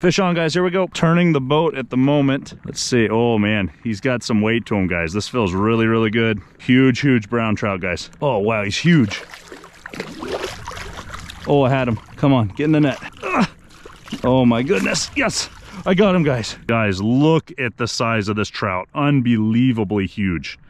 Fish on, guys. Here we go. Turning the boat at the moment. Let's see. Oh, man. He's got some weight to him, guys. This feels really, really good. Huge, huge brown trout, guys. Oh, wow. He's huge. Oh, I had him. Come on. Get in the net. Oh, my goodness. Yes. I got him, guys. Guys, look at the size of this trout. Unbelievably huge.